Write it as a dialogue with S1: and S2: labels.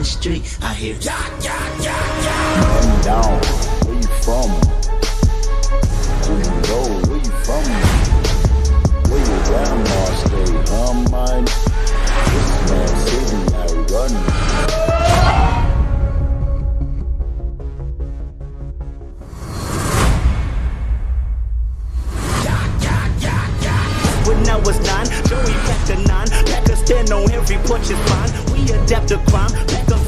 S1: the street, I hear ya, ya, ya, ya.
S2: Man down, where you from? Where you go, where you from? Where your grandma stay, huh, mine? This man city I run.
S3: When I was nine, Joey every punch is fine. We adapt to crime. Pack